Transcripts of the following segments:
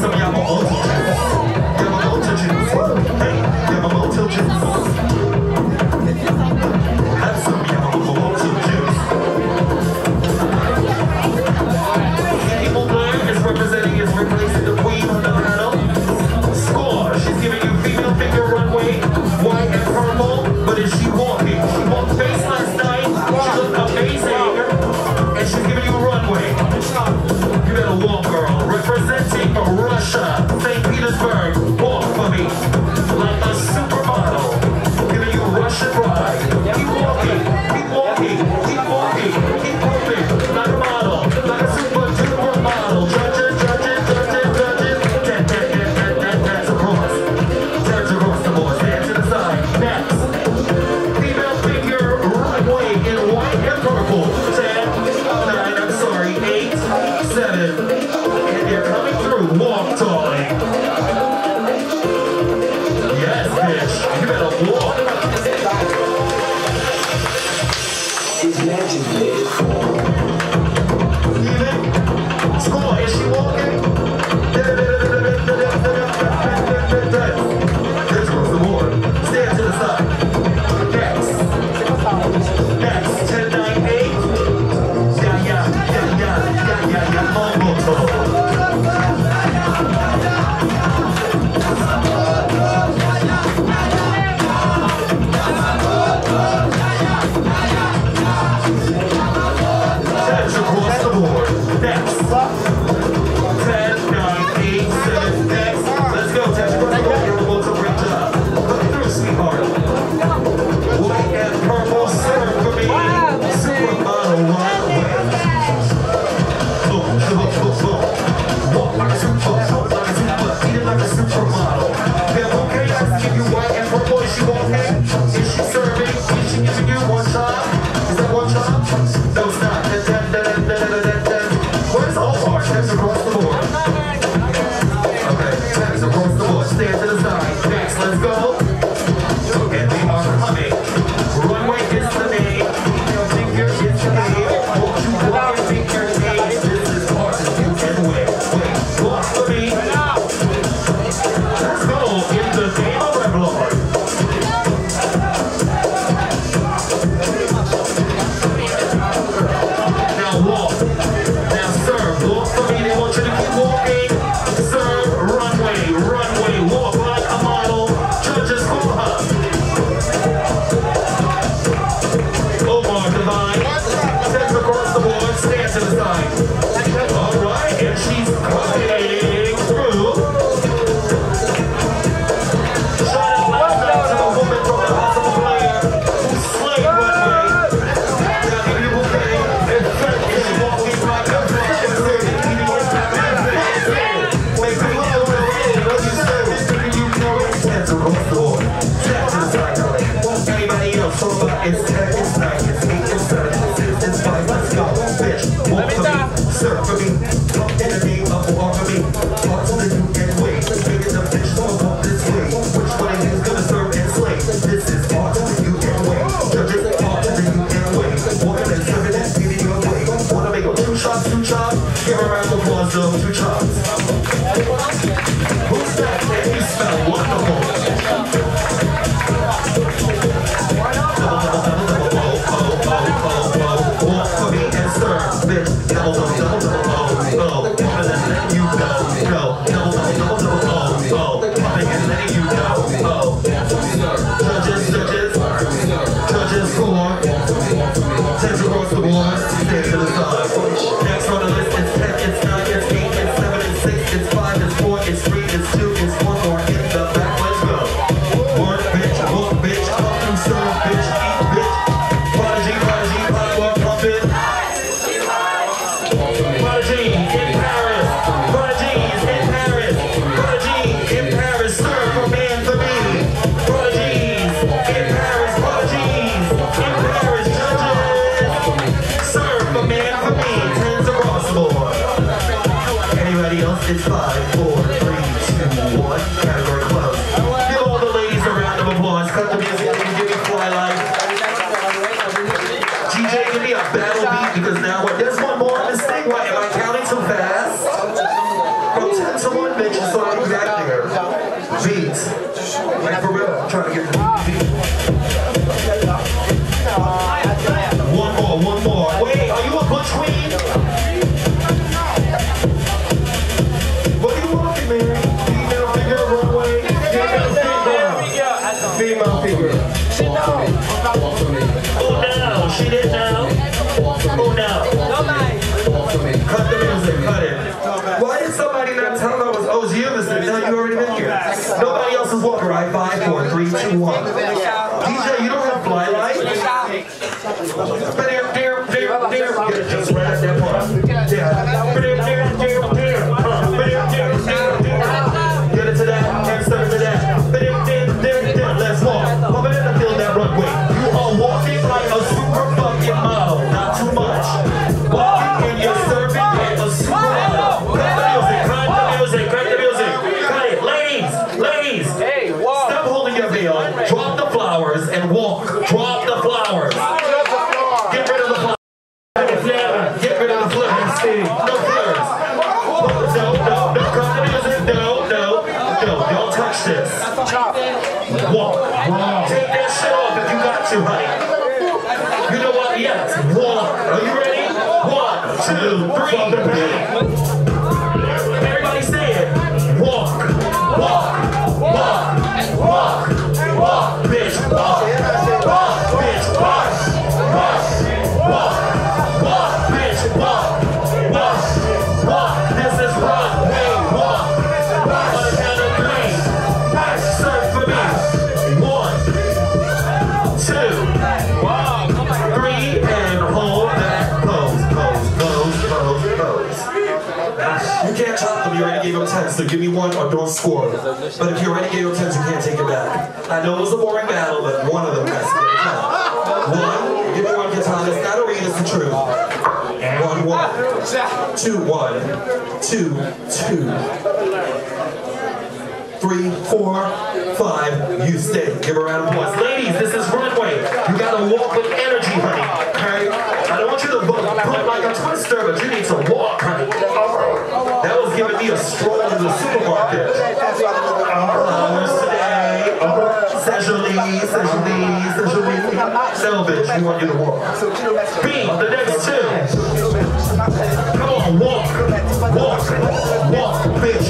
怎么样 five, four, three, two, one, count. Nobody else is walking, right? Five, four, three, two, one. DJ, you don't have fly. Yeah, just right at that part. Yeah. Take that shit off if you got to, honey. You know what? Yes. One. Are you ready? One, two, three. So give me one or don't score. But if you already gave them 10, you can't take it back. I know it was a boring battle, but one of them has to get 10. One, give me one katana. It's not read, it's the truth. One, one. Two, one. Two, two. Three, four, five. You stay. Give her a round of applause. Ladies, this is runway. You gotta walk with energy, honey. You to put like a twister, but you need to walk, honey. That was giving me a stroll in the supermarket. Sejoli, Sejoli, Sejoli. Selvage, we want you to walk. B, the next two. Come on, walk, walk, walk, bitch,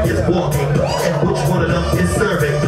is walking? And which one of them is serving?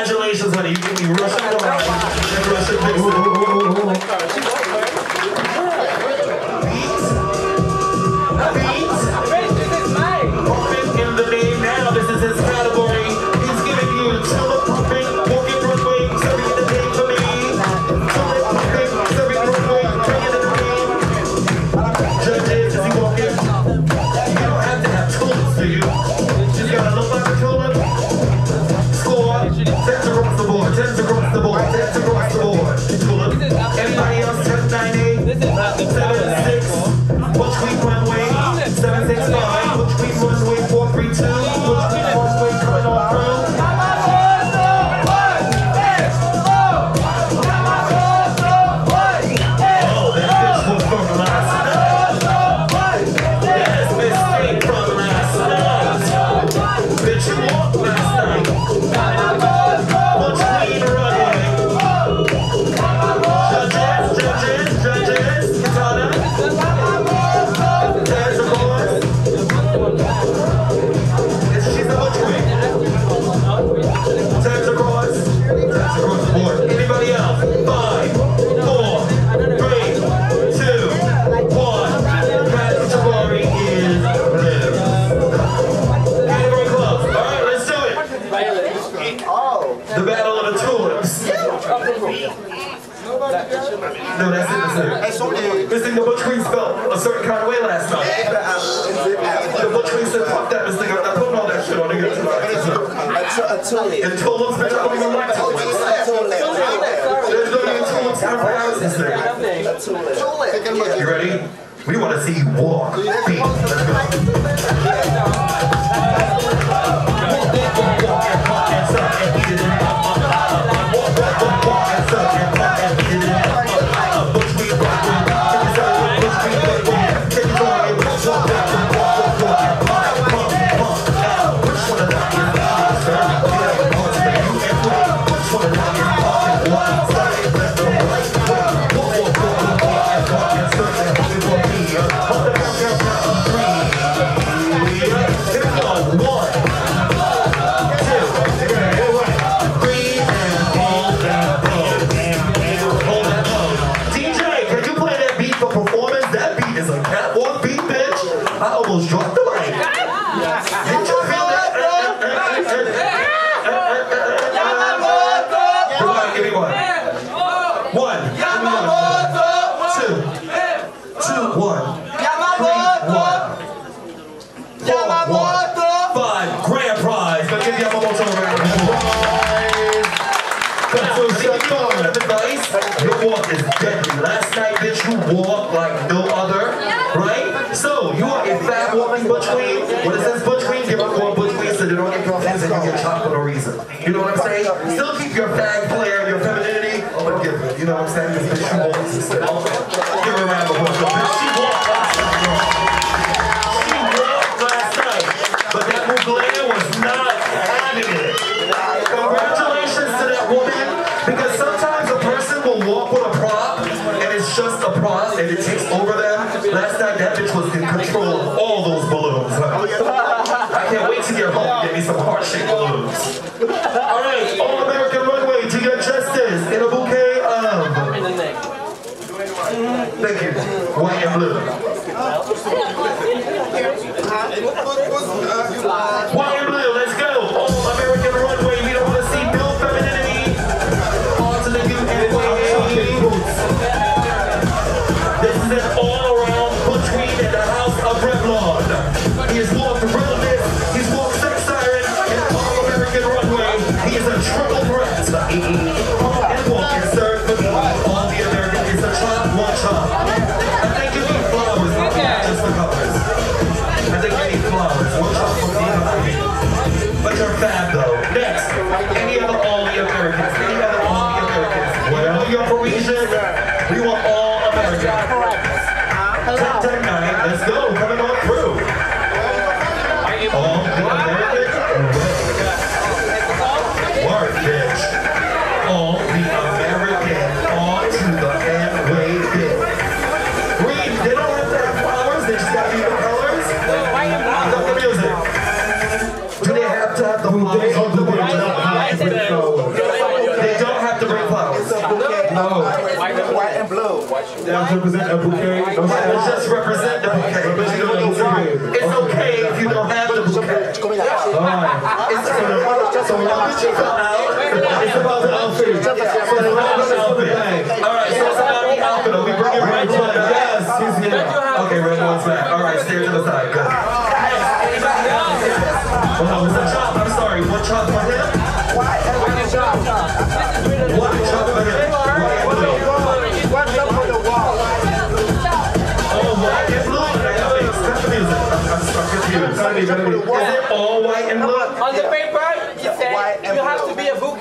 Congratulations, honey. You can be real. That's on there. Missing the Butch Queen felt a certain kind of way last night. The Butch Queen said, fuck that, missing." I'm not putting all that shit on niggas tonight. I told bitch, I'm my. There's no need to time. You ready? We want to see you walk. Let's go. Queen. When it says Butch Queen, give up one Butch Queen so they don't get confused and you get chopped for no reason. You know what I'm saying? Still keep your fag flair, your femininity, but give it. You know what I'm saying? They have represent a bouquet. Yeah, just represent the bouquet. But you don't need to. It's okay if you don't have the bouquet. Alright. It's so when the chick come out, It's about the outfit. So the outfit for the bag. All right, so it's about the outfit. Are we bringing red one back? Yes, he's here. Okay, red one's back. All right, stay to the side. Good. Well, it's a chop. I'm sorry. One chop for him. One chop for him.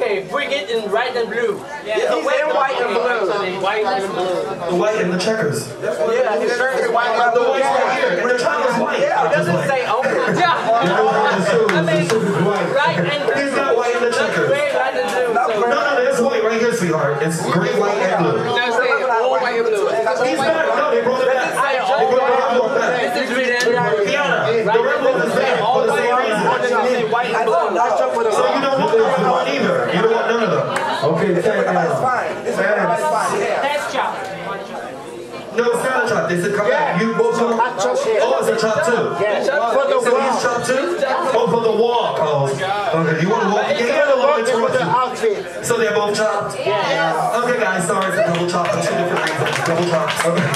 Be a bouquet. Bring it in red and blue. Yeah, He's in white and blue. White and blue. The white and the checkers. Yeah, his shirt is white and The blue. white's right here, and the chop is white. Yeah, it doesn't white. say open. Yeah. The I mean, shoes right and blue. He's got white and the checkers. gray, red and blue. So No, no, it's white right here, sweetheart. It's green, white, and blue. That's it. All white and blue. He's back. No, they brought it back. They brought the red one back. This is written. Fiona, the red one is back for the same reason. White and blue. That's just for the So you don't want the red one either. You don't want none of them. Okay, tag now. fine. It's fine. Yeah. That's chop. No, it's not a chop. They said come back. You both chop. Oh, it's a chop too. For the So he's chop too? Oh, for the walk. Oh, okay. You want to walk? Yeah, you gotta walk towards you. outfit. So they're both chopped? Yeah. Okay, guys, sorry, it's a double chop for two different reasons. Double chops. Okay.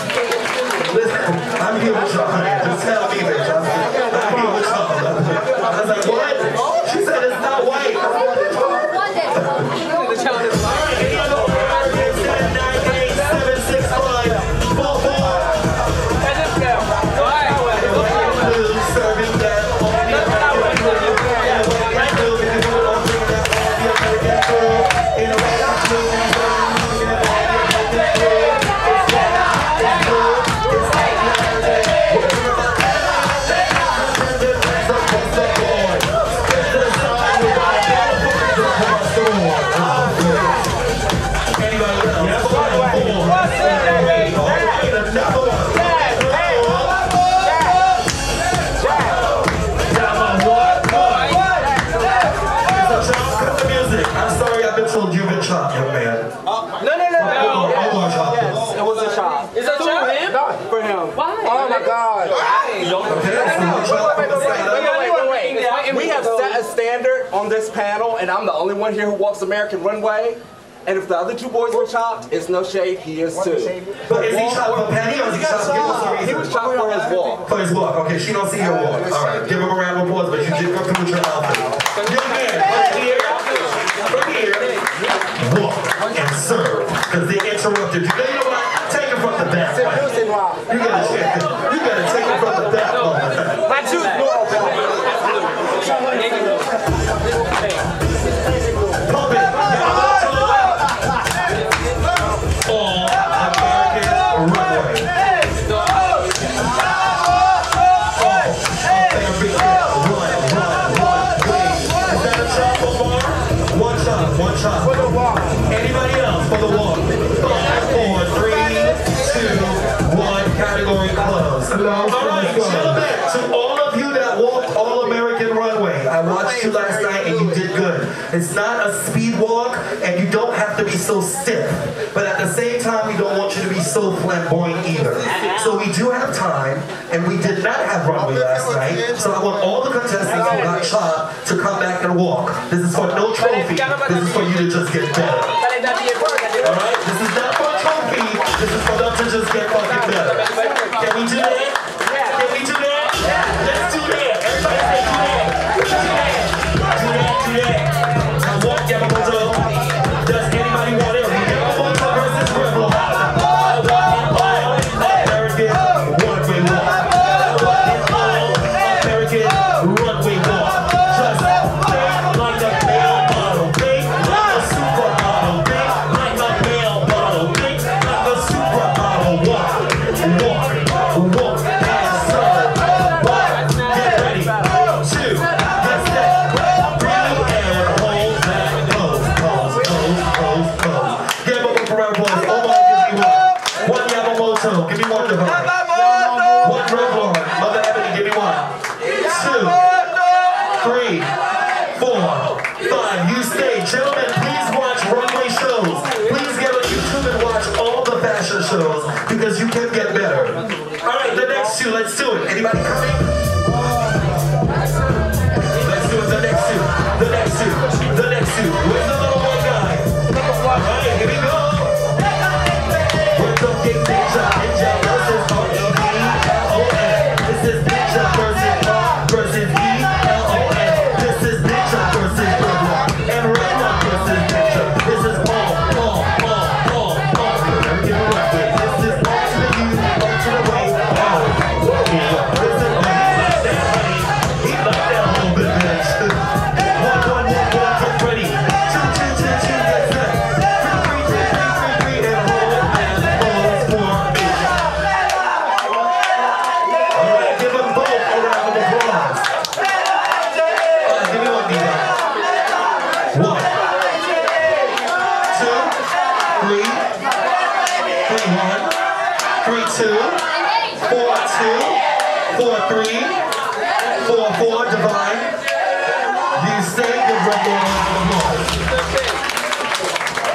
Listen, I'm here with y'all. Just tell me, bitch. I'm here, I'm here with y'all. I was like, what? She said it's not white. Only one here who walks American Runway. And if the other two boys were chopped, it's no shade, he is too. But is he chopped for Penny or is he chopped? Give us. He was chopped for his walk. For his walk. Okay, she don't see your walk. All right, give him a round of applause, but you did come through with your outfit. Young man, from here, from here, walk and serve. Because they interrupted you. You know what? I watched you last night and you did good. It's not a speed walk and you don't have to be so stiff. But at the same time, we don't want you to be so flamboyant either. So we do have time and we did not have runway last night. So I want all the contestants who got chopped to come back and walk. This is for no trophy. This is for you to just get better. Alright? This is not for a trophy. This is for them to just get fucking better. Can we do that? one, three two, four two, four three, four four divine. You say good record.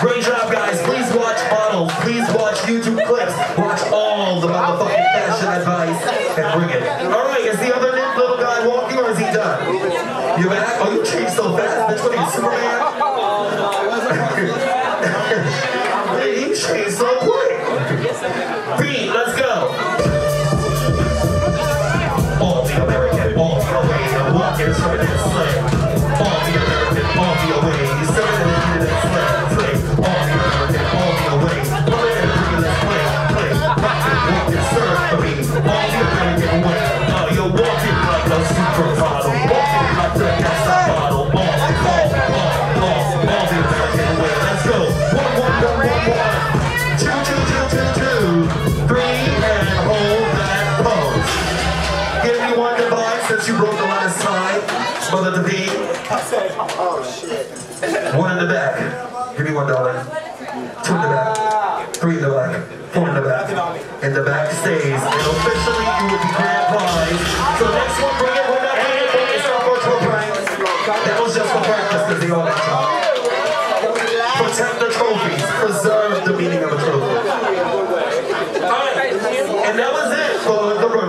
Great job, guys. practice the. Protect the trophies. Preserve the meaning of a trophy. All right. And that was it for the room.